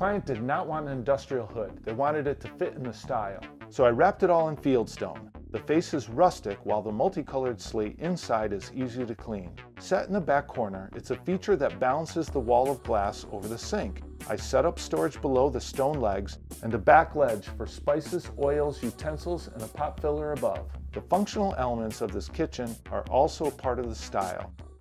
client did not want an industrial hood. They wanted it to fit in the style. So I wrapped it all in fieldstone. The face is rustic while the multicolored slate inside is easy to clean. Set in the back corner, it's a feature that balances the wall of glass over the sink. I set up storage below the stone legs and a back ledge for spices, oils, utensils, and a pot filler above. The functional elements of this kitchen are also part of the style.